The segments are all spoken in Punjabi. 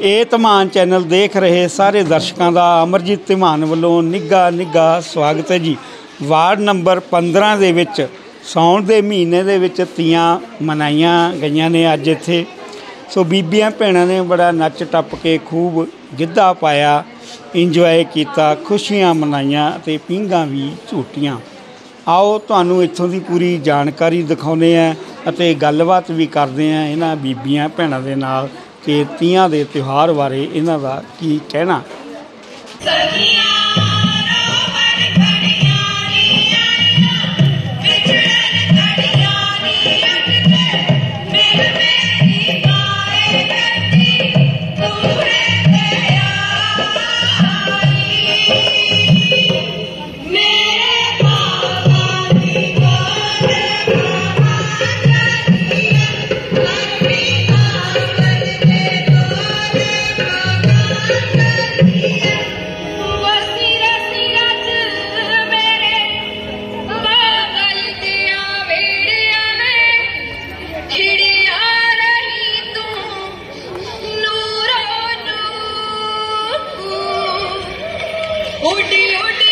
ਇਹ ਧਮਾਨ ਚੈਨਲ ਦੇਖ ਰਹੇ ਸਾਰੇ ਦਰਸ਼ਕਾਂ ਦਾ ਅਮਰਜੀਤ ਧਮਾਨ ਵੱਲੋਂ ਨਿੱਘਾ ਨਿੱਘਾ ਸਵਾਗਤ ਹੈ ਜੀ। ਵਾਰਡ ਨੰਬਰ 15 ਦੇ ਵਿੱਚ, ਸਾਉਣ ਦੇ ਮਹੀਨੇ ਦੇ ਵਿੱਚ ਤੀਆਂ ਮਨਾਈਆਂ ਗਈਆਂ ਨੇ ਅੱਜ ਇੱਥੇ। ਸੋ ਬੀਬੀਆਂ ਭੈਣਾਂ ਨੇ ਬੜਾ ਨੱਚ ਟੱਪ ਕੇ ਖੂਬ ਗਿੱਧਾ ਪਾਇਆ, ਇੰਜੋਏ ਕੀਤਾ, ਖੁਸ਼ੀਆਂ ਮਨਾਈਆਂ ਤੇ ਪੀਂਘਾਂ ਵੀ ਝੂਟੀਆਂ। ਆਓ ਤੁਹਾਨੂੰ ਇੱਥੋਂ ਦੀ ਪੂਰੀ ਜਾਣਕਾਰੀ ਦਿਖਾਉਂਦੇ ਆ ਅਤੇ ਗੱਲਬਾਤ ਵੀ ਕਰਦੇ ਆ ਇਹਨਾਂ ਬੀਬੀਆਂ ਭੈਣਾਂ ਦੇ ਨਾਲ। ਕਿ ਤੀਆਂ ਦੇ ਤਿਉਹਾਰ ਬਾਰੇ ਇਹਨਾਂ ਦਾ ਕੀ ਕਹਿਣਾ? ஓட்டி ஓட்டி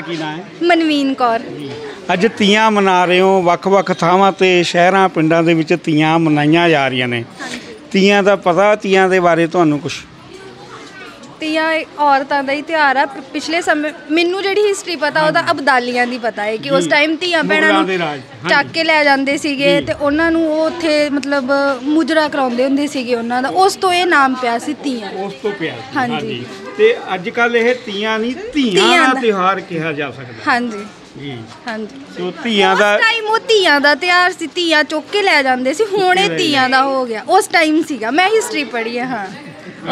ਤੁਹਾਡਾ ਕੀ ਨਾਮ ਹੈ? ਮਨਵੀਨ ਕੌਰ। ਅੱਜ ਤੀਆਂ ਮਨਾ ਰਹੇ ਹੋ ਵੱਖ-ਵੱਖ ਥਾਵਾਂ ਤੇ ਸ਼ਹਿਰਾਂ ਪਿੰਡਾਂ ਦੇ ਵਿੱਚ ਤੀਆਂ ਮਨਾਈਆਂ ਜਾ ਰਹੀਆਂ ਨੇ। ਤੀਆਂ ਦਾ ਪਤਾ ਤੀਆਂ ਦੇ ਬਾਰੇ ਤੁਹਾਨੂੰ ਕੁਝ ਤੀਆਂ ਔਰਤਾਂ ਦਾ ਹੀ ਤਿਉਹਾਰ ਆ। ਪਿਛਲੇ ਸਮੇਂ ਮੈਨੂੰ ਜਿਹੜੀ ਹਿਸਟਰੀ ਪਤਾ ਉਹਦਾ ਅਬਦਾਲੀਆਂ ਦੀ ਪਤਾ ਹੈ ਕਿ ਉਸ। ਟਾਈਮ ਧੀਆਂ ਭੈਣਾਂ ਨੂੰ। ਚੱਕ ਕੇ ਲੈ ਜਾਂਦੇ ਸੀਗੇ ਤੇ ਉਹਨਾਂ ਨੂੰ ਉਹ ਉੱਥੇ ਮਤਲਬ ਮੁਜਰਾ ਕਰਾਉਂਦੇ ਹੁੰਦੇ ਸੀਗੇ ਉਹਨਾਂ ਦਾ। ਉਸ ਤੋਂ ਇਹ ਨਾਮ ਪਿਆ ਸੀ ਤੀਆਂ। ਉਸ ਤੋਂ ਪਿਆ। ਹਾਂਜੀ। ਤੇ ਅੱਜ ਕੱਲ ਇਹ ਤੀਆਂ ਨਹੀਂ ਧੀਆਂ ਦਾ। ਤਿਉਹਾਰ ਕਿਹਾ ਜਾ ਸਕਦਾ। ਹਾਂਜੀ। ਜੀ। ਹਾਂਜੀ। ਸੋ ਧੀਆਂ ਦਾ ਉਸ ਟਾਈਮ ਉਹ ਧੀਆਂ ਦਾ ਤਿਉਹਾਰ ਸੀ ਧੀਆਂ ਚੁੱਕ ਕੇ ਲੈ ਜਾਂਦੇ ਸੀ ਹੁਣ ਇਹ ਧੀਆਂ ਦਾ ਹੋ ਗਿਆ। ਉਸ ਟਾਈਮ ਸੀਗਾ। ਮੈਂ ਹਿਸਟਰੀ ਪੜ੍ਹੀ ਹੈ। ਹਾਂ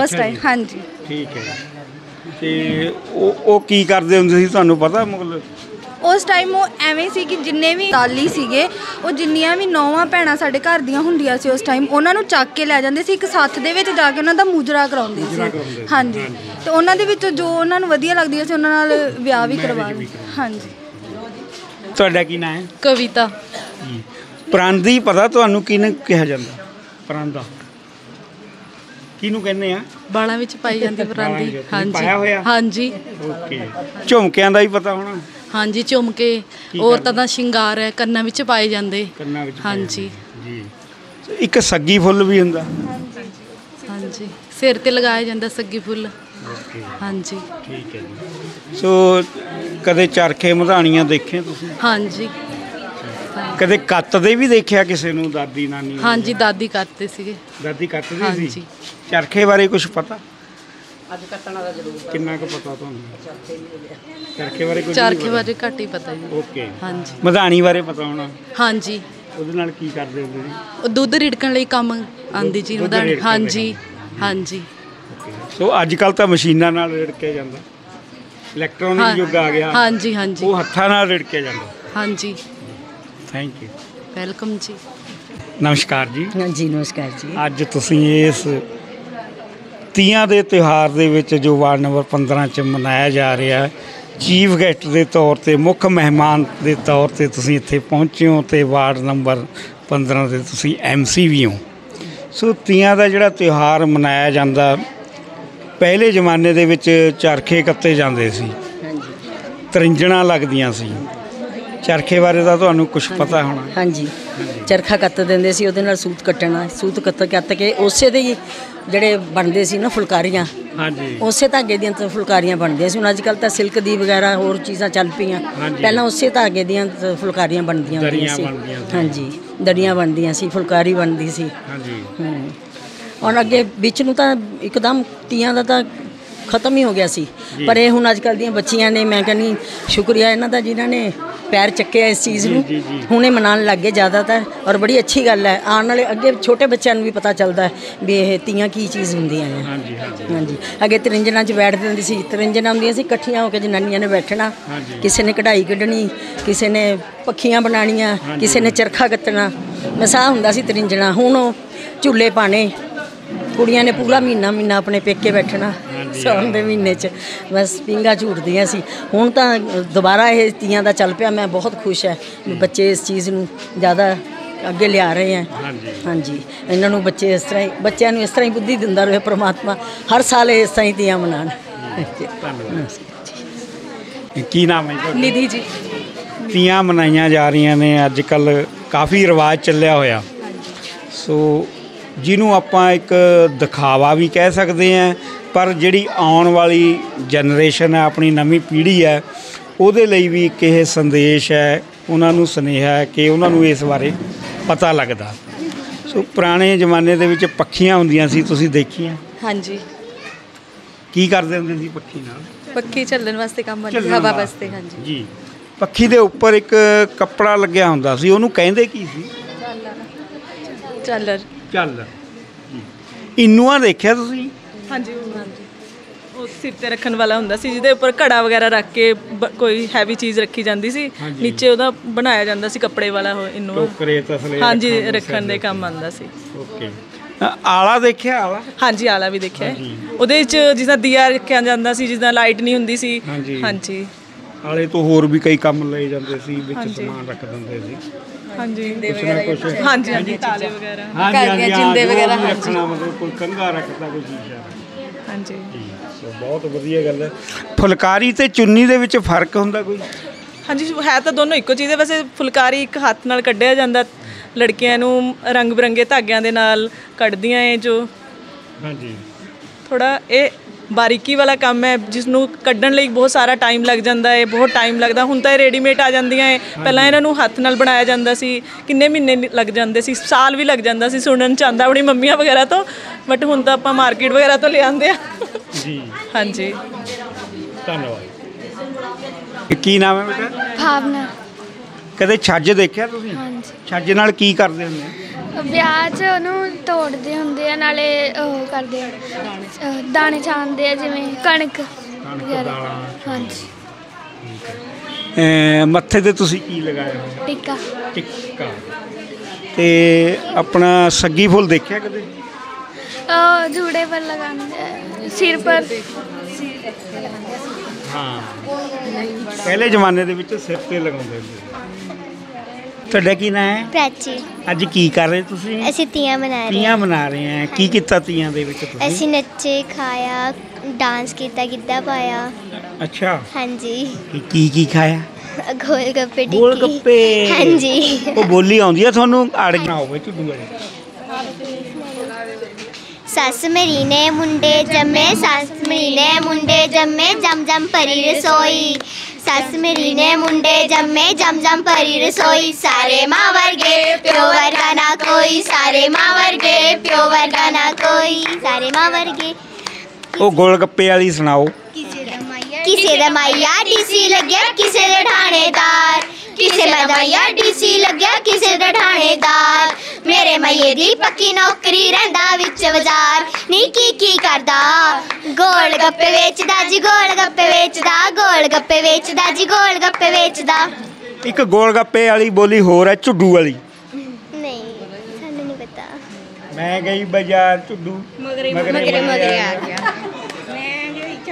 ਉਸ ਟਾਈਮ। ਹਾਂਜੀ। ਠੀਕ ਹੈ। ਤੇ ਉਹ ਉਹ ਕੀ ਕਰਦੇ ਹੁੰਦੇ ਸੀ ਤੁਹਾਨੂੰ ਪਤਾ ਮਤਲਬ ਉਸ ਟਾਈਮ ਉਹ ਐਵੇਂ ਸੀ ਕਿ ਜਿੰਨੇ ਵੀ ਦਾਲੀ ਸੀਗੇ ਉਹ ਜਿੰਨੀਆਂ ਵੀ ਨੌਵਾਂ ਭੈਣਾਂ ਸਾਡੇ ਘਰ ਦੀਆਂ ਹੁੰਦੀਆਂ ਸੀ ਉਸ ਟਾਈਮ ਉਹਨਾਂ ਨੂੰ ਚੱਕ ਕੇ ਲੈ ਜਾਂਦੇ ਸੀ ਇੱਕ ਸੱਥ ਦੇ ਵਿੱਚ ਜਾ ਕੇ ਉਹਨਾਂ ਦਾ ਮੁਜਰਾ ਕਰਾਉਂਦੇ ਸੀ। ਹਾਂਜੀ। ਤੇ ਉਹਨਾਂ ਦੇ ਵਿੱਚੋਂ ਜੋ ਉਹਨਾਂ ਨੂੰ ਵਧੀਆ ਲੱਗਦੀਆਂ ਸੀ ਉਹਨਾਂ ਨਾਲ ਵਿਆਹ ਵੀ ਕਰਵਾ ਹਾਂਜੀ। ਤੁਹਾਡਾ ਕੀ ਨਾਮ ਹੈ? ਕਵਿਤਾ। ਪ੍ਰਾਂਦੀ ਪਤਾ ਤੁਹਾਨੂੰ ਕਿਹਨੂੰ ਕਿਹਾ ਜਾਂਦਾ? ਪ੍ਰਾਂਦਾ। ਕਿਹਨੂੰ ਕਹਿੰਦੇ ਆ? ਬਾਲਾਂ ਵਿੱਚ ਪਾਈ ਜਾਂਦੀ ਪਰਾਂਦੀ। ਹਾਂਜੀ ਪਾਇਆ ਹੋਇਆ? ਹਾਂਜੀ। ਓਕੇ। ਝੁਮਕਿਆਂ ਦਾ ਹੀ ਪਤਾ ਹੋਣਾ। ਹਾਂਜੀ ਝੁਮਕੇ ਕੀ ਔਰਤਾਂ ਦਾ ਸ਼ਿੰਗਾਰ ਹੈ ਕੰਨਾਂ ਵਿੱਚ ਪਾਏ ਜਾਂਦੇ। ਕੰਨਾਂ ਵਿੱਚ ਪਾਏ ਹਾਂਜੀ। ਜੀ। ਸੋ ਇੱਕ ਸੱਗੀ ਫੁੱਲ ਵੀ ਹੁੰਦਾ? ਹਾਂਜੀ। ਸਿਰ ਤੇ ਲਗਾਇਆ ਜਾਂਦਾ ਸੱਗੀ ਫੁੱਲ। ਓਕੇ। ਹਾਂਜੀ। ਠੀਕ ਹੈ ਜੀ। ਸੋ ਕਦੇ ਚਰਖੇ ਮਧਾਣੀਆਂ ਦੇਖੇ ਤੁਸੀਂ? ਹਾਂਜੀ। ਕਦੇ ਕੱਤ ਦੇ ਵੀ ਦੇਖਿਆ ਕਿਸੇ ਨੂੰ ਦਾਦੀ ਨਾਨੀ? ਨੂੰ? ਹਾਂਜੀ ਦਾਦੀ ਕਰਦੇ ਸੀਗੇ। ਦਾਦੀ ਕੱਤਦੀ ਹਾਂਜੀ। ਸੀ ਚਰਖੇ ਬਾਰੇ ਕੁਝ ਪਤਾ? ਅੱਜ ਕੱਤਣਾ ਦਾ ਜ਼ਰੂਰ ਕਿੰਨਾ ਕੁ ਪਤਾ ਤੁਹਾਨੂੰ? ਚਰਖੇ ਬਾਰੇ ਕੁਝ ਚਰਖੇ ਬਾਰੇ ਘੱਟ ਹੀ ਪਤਾ ਜੀ। ਓਕੇ ਹਾਂਜੀ। ਮਧਾਣੀ ਬਾਰੇ ਪਤਾ ਹੋਣਾ। ਹਾਂਜੀ। ਉਹਦੇ ਨਾਲ ਕੀ ਕਰਦੇ ਹੁੰਦੇ ਸੀ ਉਹ ਦੁੱਧ ਰਿੜਕਣ ਲਈ ਕੰਮ ਆਂਦੀ ਜੀ ਦੁੱਧ ਉਹਦਾ ਰਿੜਕਣ ਲਈ ਹਾਂਜੀ ਹਾਂਜੀ। ਸੋ ਅੱਜ ਕੱਲ ਤਾਂ ਮਸ਼ੀਨਾਂ ਨਾਲ ਰਿੜਕਿਆ ਜਾਂਦਾ। ਇਲੈਕਟ੍ਰੋਨਿਕ ਹਾਂ- ਯੁੱਗ ਆ ਗਿਆ। ਹਾਂਜੀ ਹਾਂਜੀ। ਉਹ ਹੱਥਾਂ ਨਾਲ ਰਿੜਕਿਆ ਜਾਂਦਾ। ਹਾਂਜੀ। ਥੈਂਕ ਯੂ ਵੈਲਕਮ ਜੀ। ਨਮਸਕਾਰ ਜੀ। ਹਾਂਜੀ ਨਮਸਕਾਰ ਜੀ। ਅੱਜ ਤੁਸੀਂ ਇਸ ਤੀਆਂ ਦੇ ਤਿਉਹਾਰ ਦੇ ਵਿੱਚ ਜੋ ਵਾਰਡ ਨੰਬਰ 15 ਚ ਮਨਾਇਆ ਜਾ ਰਿਹਾ ਹੈ ਚੀਫ ਗੈਸਟ ਦੇ ਤੌਰ ਤੇ ਮੁੱਖ ਮਹਿਮਾਨ ਦੇ ਤੌਰ ਤੇ ਤੁਸੀਂ ਇੱਥੇ ਪਹੁੰਚੇ ਹੋ ਤੇ ਵਾਰਡ ਨੰਬਰ 15 ਦੇ ਤੁਸੀਂ ਐਮਸੀ ਵੀ ਹੋ। ਸੋ ਤੀਆਂ ਦਾ ਜਿਹੜਾ ਤਿਉਹਾਰ ਮਨਾਇਆ ਜਾਂਦਾ ਪਹਿਲੇ ਜ਼ਮਾਨੇ ਦੇ ਵਿੱਚ ਚਰਖੇ ਕੱਤੇ ਜਾਂਦੇ ਸੀ। ਤਰਿੰਜਣਾਂ ਲੱਗਦੀਆਂ ਸੀ। ਚਰਖੇ ਬਾਰੇ ਤਾਂ ਤੁਹਾਨੂੰ ਕੁਝ ਪਤਾ ਹੋਣਾ। ਹਾਂਜੀ। ਚਰਖਾ ਕੱਤ ਦਿੰਦੇ ਸੀ ਉਹਦੇ ਨਾਲ ਸੂਤ ਕੱਟਣਾ ਸੂਤ ਕੱਤ ਕੱਤ ਕੇ ਉਸੇ ਦੇ ਜਿਹੜੇ ਬਣਦੇ ਸੀ ਨਾ ਫੁਲਕਾਰੀਆਂ ਹਾਂਜੀ। ਉਸੇ ਧਾਗੇ ਦੀਆਂ ਤਾਂ ਫੁਲਕਾਰੀਆਂ ਬਣਦੀਆਂ ਸੀ। ਹੁਣ ਅੱਜ ਕੱਲ ਤਾਂ ਸਿਲਕ ਦੀ ਵਗੈਰਾ ਹੋਰ ਚੀਜ਼ਾਂ ਚੱਲ ਪਈਆਂ। ਪਹਿਲਾਂ ਉਸੇ ਧਾਗੇ ਦੀਆਂ ਫੁਲਕਾਰੀਆਂ ਬਣਦੀਆਂ ਹੁੰਦੀਆਂ ਸੀ। ਹਾਂਜੀ ਦਰੀਆਂ ਬਣਦੀਆਂ ਸੀ ਫੁਲਕਾਰੀ ਬਣਦੀ ਸੀ। ਹਾਂਜੀ। ਹੂੰ। ਹੁਣ ਅੱਗੇ ਵਿੱਚ ਨੂੰ ਤਾਂ ਇੱਕਦਮ ਤੀਆਂ ਦਾ ਤਾਂ ਖਤਮ ਹੀ ਹੋ ਗਿਆ ਸੀ। ਪਰ ਇਹ ਹੁਣ ਅੱਜ ਕੱਲ ਦੀਆਂ ਬੱਚੀਆਂ ਨੇ ਮੈਂ ਕਹਿੰਨੀ ਸ਼ੁਕਰੀਆ ਇਹਨਾਂ ਦਾ ਜਿਨ੍ਹਾਂ ਨੇ ਪੈਰ ਚੱਕਿਆ ਇਸ ਚੀਜ਼ ਨੂੰ। ਹੁਣੇ ਮਨਾਉਣ ਲੱਗ ਗਏ ਜ਼ਿਆਦਾਤਰ ਔਰ ਬੜੀ ਅੱਛੀ ਗੱਲ ਹੈ। ਆਉਣ ਵਾਲੇ ਅੱਗੇ ਛੋਟੇ ਬੱਚਿਆਂ ਨੂੰ ਵੀ ਪਤਾ ਚੱਲਦਾ ਹੈ ਵੀ ਇਹ ਤੀਆਂ ਕੀ ਚੀਜ਼ ਹੁੰਦੀਆਂ ਆ ਹਾਂਜੀ ਹਾਂਜੀ। ਅੱਗੇ ਤਰਿੰਜਨਾਂ 'ਚ ਬੈਠਦੇ ਹੁੰਦੀ ਸੀ। ਤਰਿੰਜਨਾਂ ਹੁੰਦੀਆਂ ਸੀ ਇਕੱਠੀਆਂ ਹੋ ਕੇ ਜਨਾਨੀਆਂ ਨੇ ਬੈਠਣਾ। ਕਿਸੇ ਨੇ ਕਢਾਈ ਕੱਢਣੀ ਕਿਸੇ ਨੇ ਪੱਖੀਆਂ ਬਣਾਉਣੀਆਂ ਹਾਂਜੀ। ਕਿਸੇ ਨੇ ਚਰਖਾ ਕੱਤਣਾ। ਮਸਾ ਹੁੰਦਾ ਸੀ ਤਰਿੰਜਣਾ। ਹੁਣ ਝੂਲੇ ਪਾਣੇ ਕੁੜੀਆਂ ਨੇ ਪੂਰਾ ਮਹੀਨਾ ਮਹੀਨਾ ਆਪਣੇ ਪੇਕੇ ਬੈਠਣਾ। ਸਾਉਣ ਦੇ ਮਹੀਨੇ 'ਚ ਬਸ ਪਿੰਗਾ ਝੂਟਦੀਆਂ ਸੀ। ਹੁਣ ਤਾਂ ਦੁਬਾਰਾ ਇਹ ਤੀਆਂ ਦਾ ਚੱਲ ਪਿਆ ਮੈਂ ਬਹੁਤ ਖੁਸ਼ ਹੈ। ਬੱਚੇ ਇਸ ਚੀਜ਼ ਨੂੰ ਜ਼ਿਆਦਾ ਅੱਗੇ ਲਿਆ ਰਹੇ ਹੈ। ਹਾਂਜੀ। ਇਹਨਾਂ ਨੂੰ ਬੱਚੇ ਇਸ ਤਰ੍ਹਾਂ ਹੀ ਬੱਚਿਆਂ ਨੂੰ ਇਸ ਤਰ੍ਹਾਂ ਹੀ ਬੁੱਧੀ ਦਿੰਦਾ ਰਹੇ ਪ੍ਰਮਾਤਮਾ ਹਰ ਸਾਲ ਇਸ ਤਰ੍ਹਾਂ ਹੀ ਤੀਆਂ ਧੰਨਵਾਦ। ਕੀ ਨਾਮ ਹੈ ਨਿਧੀ ਜੀ। ਤੀਆਂ ਮਨਾਈਆਂ ਜਾ ਰਹੀਆਂ ਨੇ ਅੱਜ ਕੱਲ ਕਾਫੀ ਰਿਵਾਜ ਚੱਲਿਆ ਹੋਇਆ। ਸੋ ਜਿਹਨੂੰ ਆਪਾਂ ਇੱਕ ਦਿਖਾਵਾ ਵੀ ਕਹਿ ਸਕਦੇ ਹਾਂ ਪਰ ਜਿਹੜੀ ਆਉਣ ਵਾਲੀ ਜਨਰੇਸ਼ਨ ਹੈ ਆਪਣੀ ਨਵੀਂ ਪੀੜ੍ਹੀ ਹੈ ਉਹਦੇ ਲਈ ਵੀ ਇੱਕ ਇਹ ਸੰਦੇਸ਼ ਹੈ ਉਹਨਾਂ ਨੂੰ ਸੁਨੇਹਾ ਹੈ ਕਿ ਉਹਨਾਂ ਨੂੰ ਇਸ ਬਾਰੇ ਪਤਾ ਲੱਗਦਾ। ਸੋ ਪੁਰਾਣੇ ਜ਼ਮਾਨੇ ਦੇ ਵਿੱਚ ਪੱਖੀਆਂ ਹੁੰਦੀਆਂ ਸੀ ਤੁਸੀਂ ਦੇਖੀਆਂ? ਹਾਂਜੀ। ਕੀ ਕਰਦੇ ਹੁੰਦੇ ਸੀ ਪੱਖੀ ਨਾਲ? ਪੱਖੀ ਚੱਲਣ ਵਾਸਤੇ ਕੰਮ ਚੱਲਣ ਹਵਾ ਵਾਸਤੇ। ਹਾਂਜੀ। ਜੀ। ਪੱਖੀ ਦੇ ਉੱਪਰ ਇੱਕ ਕੱਪੜਾ ਲੱਗਿਆ ਹੁੰਦਾ ਸੀ ਉਹਨੂੰ ਕਹਿੰਦੇ ਕੀ ਸੀ? ਚੱਲਰ। ਚੱਲ ਇਨੂਆ ਦੇਖਿਆ ਤੁਸੀਂ? ਹਾਂਜੀ ਉਹ ਸਿਰ ਤੇ ਰੱਖਣ ਵਾਲਾ ਹੁੰਦਾ ਸੀ ਜਿਹਦੇ ਉੱਪਰ ਘੜਾ ਵਗੈਰਾ ਰੱਖ ਕੇ ਬ- ਕੋਈ ਹੈਵੀ ਚੀਜ਼ ਰੱਖੀ ਜਾਂਦੀ ਸੀ ਹਾਂਜੀ। ਨੀਚੇ ਉਹਦਾ ਬਣਾਇਆ ਜਾਂਦਾ ਸੀ ਕੱਪੜੇ ਵਾਲਾ ਉਹ ਇਹਨੂੰ। ਟੋਕਰੇ ਤਸਲੇ ਹਾਂਜੀ ਰੱਖਣ ਦੇ ਰੱਖਣ ਦੇ ਕੰਮ ਆਉਂਦਾ ਸੀ। ਓਕੇ। ਆਲਾ ਦੇਖਿਆ ਆਲਾ? ਹਾਂਜੀ ਆਲਾ ਵੀ ਦੇਖਿਆ ਹੈ। ਉਹਦੇ ਵਿੱਚ ਜਿੱਦਾਂ ਦੀਆ ਰੱਖਿਆ ਜਾਂਦਾ ਸੀ ਜਿੱਦਾਂ ਲਾਈਟ ਨਹੀਂ ਹੁੰਦੀ ਸੀ। ਹਾਂਜੀ। ਹਾਂਜੀ। ਆਲੇ ਤੋਂ ਹੋਰ ਵੀ ਕਈ ਕੰਮ ਲਏ ਜਾਂਦੇ ਸੀ ਵਿੱਚ। ਸਮਾਨ ਰੱਖ ਦਿੰਦੇ ਸੀ। ਹਾਂਜੀ। ਕੁਛ ਨਾ ਕੁਛ। ਹਾਂਜੀ ਹਾਂਜੀ ਤਾਲੇ ਵਗੈਰਾ। ਹਾਂਜੀ ਜਿੰਦੇ ਵਗੈਰਾ। ਰੱਖਣਾ ਮਤਲਬ ਕੋਈ ਕੰਘਾ ਰੱਖਦਾ ਕੋਈ ਸ਼ੀਸ਼ਾ ਹਾਂਜੀ। ਸੋ ਬਹੁਤ ਵਧੀਆ ਗੱਲ ਹੈ। ਫੁਲਕਾਰੀ ਤੇ ਚੁੰਨੀ ਦੇ ਵਿੱਚ ਫ਼ਰਕ ਹੁੰਦਾ ਕੋਈ? ਹਾਂਜੀ ਹੈ ਤਾਂ ਦੋਨੋਂ ਇੱਕੋ ਚੀਜ਼ ਹੈ। ਵੈਸੇ ਫੁਲਕਾਰੀ ਇੱਕ ਹੱਥ ਨਾਲ ਕੱਢਿਆ ਜਾਂਦਾ। ਲੜਕੀਆਂ ਨੂੰ ਰੰਗ ਬਿਰੰਗੇ ਧਾਗਿਆਂ ਦੇ ਨਾਲ ਕੱਢਦੀਆਂ ਏ ਜੋ ਹਾਂਜੀ। ਥੋੜਾ ਇਹ ਬਾਰੀਕੀ ਵਾਲਾ ਕੰਮ ਹੈ ਜਿਸ ਨੂੰ ਕੱਢਣ ਲਈ ਬਹੁਤ ਸਾਰਾ ਟਾਈਮ ਲੱਗ ਜਾਂਦਾ ਹੈ ਬਹੁਤ ਟਾਈਮ ਲੱਗਦਾ। ਹੁਣ ਤਾਂ ਇਹ ਰੈਡੀਮੇਡ ਆ ਜਾਂਦੀਆਂ ਹੈ। ਪਹਿਲਾਂ ਇਹਨਾਂ ਨੂੰ ਹੱਥ ਨਾਲ ਬਣਾਇਆ ਜਾਂਦਾ ਸੀ ਕਿੰਨੇ ਮਹੀਨੇ ਲੱਗ ਜਾਂਦੇ ਸੀ ਸਾਲ ਵੀ ਲੱਗ ਜਾਂਦਾ ਸੀ ਸੁਣਨ ਚ ਆਉਂਦਾ ਆਪਣੀ ਮੰਮੀਆਂ ਵਗੈਰਾ ਤੋਂ। ਬਟ ਹੁਣ ਤਾਂ ਆਪਾਂ ਮਾਰਕੀਟ ਵਗੈਰਾ ਤੋਂ ਲਿਆਉਂਦੇ ਆ। ਜੀ। ਹਾਂਜੀ। ਧੰਨਵਾਦ। ਕੀ ਨਾਮ ਹੈ ਬੇਟਾ? ਭਾਵਨਾ। ਕਦੇ ਛੱਜ ਦੇਖਿਆ ਤੁਸੀਂ? ਹਾਂਜੀ। ਛੱਜ ਨਾਲ ਕੀ ਕਰਦੇ ਹੁੰਦੇ ਆ? ਵਿਆਹ 'ਚ ਉਹਨੂੰ ਤੋੜਦੇ ਹੁੰਦੇ ਆ ਨਾਲੇ ਉਹ ਕਰਦੇ ਆ ਅਹ ਦਾਣੇ ਛਾਣਦੇ ਆ ਜਿਵੇਂ ਕਣਕ ਵਗੈਰਾ। ਹਾਂਜੀ। ਅਮ ਮੱਥੇ ਤੇ ਤੁਸੀਂ ਕੀ ਲਗਾਇਆ ਹੋਇਆ? ਟਿੱਕਾ। ਟਿੱਕਾ। ਤੇ ਆਪਣਾ ਸੱਗੀ ਫੁੱਲ ਦੇਖਿਆ ਕਦੇ? ਉਹ ਜੂੜੇ ਪਰ ਲਗਾਉਂਦੇ ਆ ਸਿਰ ਪਰ। ਹਾਂ। ਪਹਿਲੇ ਜ਼ਮਾਨੇ ਦੇ ਵਿੱਚ ਸਿਰ ਤੇ ਲਗਾਉਂਦੇ ਹੁੰਦੇ ਸੀ। ਤੁਹਾਡਾ ਕੀ ਨਾਮ ਹੈ? ਪ੍ਰਾਚੀ। ਅੱਜ ਕੀ ਕਰ ਰਹੇ ਤੁਸੀਂ? ਅਸੀਂ ਤੀਆਂ ਮਨਾ ਰਹੇ ਤੀਆਂ ਮਨਾ ਰਹੇ ਆ ਕੀ ਕੀਤਾ ਤੀਆਂ ਦੇ ਵਿੱਚ। ਤੁਸੀਂ? ਅਸੀਂ ਨੱਚੇ ਖਾਇਆ ਡਾਂਸ ਕੀਤਾ ਗਿੱਧਾ ਪਾਇਆ। ਅੱਛਾ। ਹਾਂਜੀ। ਕੀ ਕੀ ਕੀ ਖਾਇਆ? ਗੋਲ ਗੱਪੇ ਟਿੱਕੀ। ਗੋਲ ਗੱਪੇ। ਹਾਂਜੀ। ਉਹ ਬੋਲੀ ਆਉਂਦੀ ਆ ਤੁਹਾਨੂੰ? ਅੜ ਨਾ ਹੋਵੇ ਝੁੱਡੂ ਵਾਲੀ। ਸੱਸ ਮੇਰੀ ਨੇ ਮੁੰਡੇ ਜੰਮੇ ਸੱਸ ਮੇਰੀ ਨੇ ਮੁੰਡੇ ਜੰਮੇ ਜਮ ਜਮ ਭਰੀ ਰਸੋਈ। ਸੱਸ ਮੇਰੀ ਨੇ ਮੁੰਡੇ ਜੰਮੇ ਜਮ ਜਮ ਭਰੀ ਰਸੋਈ ਸਾਰੇ ਮਾਂ ਵਰਗੇ ਪਿਓ ਵਰਗਾ ਨਾ ਕੋਈ ਸਾਰੇ ਮਾਂ ਵਰਗੇ ਪਿਓ ਵਰਗਾ ਨਾ ਕੋਈ ਸਾਰੇ ਮਾਂ ਵਰਗੇ ਉਹ ਗੋਲ ਗੱਪੇ ਵਾਲੀ ਸੁਣਾਓ ਕਿਸੇ ਦਾ ਮਾਈਆ ਡੀਸੀ ਲੱਗਿਆ ਕਿਸੇ ਦੇ ਥਾਣੇਦਾਰ ਕਿਸੇ ਦਾ ਮਾਈਆ ਡੀਸੀ ਲੱਗਿਆ ਕਿਸੇ ਦਾ ਥਾਣੇਦਾਰ ਮੇਰੇ ਮਾਈਏ ਦੀ ਪੱਕੀ ਨੌਕਰੀ ਰਹਿੰਦਾ ਵਿੱਚ ਬਾਜ਼ਾਰ। ਨੀ ਕੀ ਕੀ ਕਰਦਾ? ਗੋਲ ਗੱਪੇ ਵੇਚਦਾ ਜੀ ਗੋਲ ਗੱਪੇ ਵੇਚਦਾ ਗੋਲ ਗੱਪੇ ਵੇਚਦਾ ਜੀ ਗੋਲ ਗੱਪੇ ਵੇਚਦਾ। ਇੱਕ ਗੋਲ ਗੱਪੇ ਵਾਲੀ ਬੋਲੀ ਹੋਰ ਹੈ ਝੁੱਡੂ ਵਾਲੀ। ਨਹੀਂ ਸਾਨੂੰ ਨਹੀਂ ਪਤਾ। ਮੈਂ ਗਈ ਬਾਜ਼ਾਰ ਝੁੱਡੂ। ਮਗਰੇ ਮਗਰੇ ਮਗਰੇ ਆ ਗਿਆ।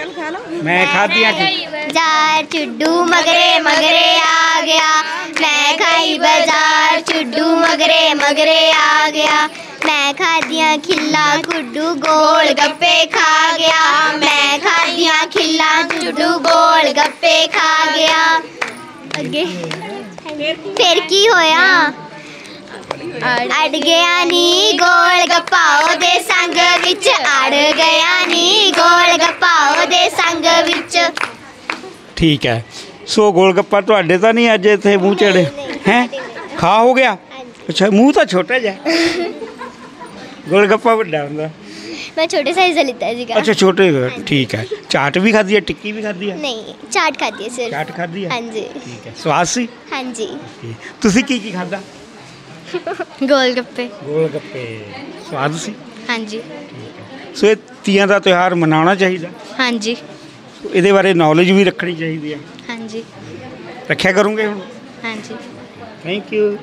ਮੈਂ ਖਾਧੀਆਂ ਕਿ ਬਾਜ਼ਾਰ ਚੁੱਡੂ ਮਗਰੇ ਮਗਰੇ ਆ ਗਿਆ ਮੈਂ ਖਾਈ ਬਾਜ਼ਾਰ ਚੁੱਡੂ ਮਗਰੇ ਮਗਰੇ ਆ ਗਿਆ ਮੈਂ ਖਾਦੀਆਂ ਖਿੱਲਾ ਗੁੱਡੂ ਗੋਲ ਗੱਪੇ ਖਾ ਗਿਆ ਮੈਂ ਖਾਦੀਆਂ ਖਿੱਲਾ ਚੁੱਡੂ ਗੋਲ ਗੱਪੇ ਖਾ ਗਿਆ ਅੱਗੇ ਫਿਰ ਕੀ ਹੋਇਆ ਅੜ ਗਿਆ ਨੀ ਗੋਲ ਗੱਪਾ ਉਹਦੇ ਸੰਗ ਵਿੱਚ ਅੜ ਗਿਆ ਨੀ ਗੋਲ ਗੱਪਾ ਉਹਦੇ ਸੰਗ ਵਿੱਚ। ਠੀਕ ਹੈ। ਸੋ ਗੋਲ ਗੱਪਾ ਤੁਹਾਡੇ ਤਾਂ ਨਹੀਂ ਅੱਜ ਇੱਥੇ ਮੂੰਹ ਚੜੇ। ਹੈ? ਖਾ ਹੋ ਗਿਆ? ਅੱਛਾ ਮੂੰਹ ਤਾਂ ਛੋਟਾ ਜਿਹਾ। ਗੋਲ ਗੱਪਾ ਵੱਡਾ ਹੁੰਦਾ। ਮੈਂ ਛੋਟੇ ਸਾਈਜ਼ ਦਾ ਲਿੱਤਾ ਸੀਗਾ। ਅੱਛਾ ਛੋਟੇ ਜਿਹੇ, ਠੀਕ ਹੈ। ਚਾਟ ਵੀ ਖਾਧੀ ਹੈ ਟਿੱਕੀ ਵੀ ਖਾਧੀ ਹੈ? ਨਹੀਂ ਚਾਟ ਖਾਦੀ ਸਿਰ ਚਾਟ ਖਾਧੀ ਹੈ? ਹਾਂਜੀ। ਠੀਕ ਹੈ। ਸਵਾਦ ਸੀ? ਹਾਂਜੀ। ਤੁਸੀਂ ਕੀ ਕੀ ਖਾਧਾ? ਗੋਲ ਗੱਪੇ ਗੋਲ ਗੱਪੇ ਸਵਾਦ ਸੀ? ਹਾਂਜੀ। ਸੋ ਇਹ ਤੀਆਂ ਦਾ ਤਿਉਹਾਰ ਮਨਾਉਣਾ ਚਾਹੀਦਾ। ਹਾਂਜੀ। ਇਹਦੇ ਬਾਰੇ ਨੌਲੇਜ ਵੀ ਰੱਖਣੀ ਚਾਹੀਦੀ ਹੈ। ਹਾਂਜੀ। ਰੱਖਿਆ ਕਰੋਗੇ ਹੁਣ? ਹਾਂਜੀ। Thank you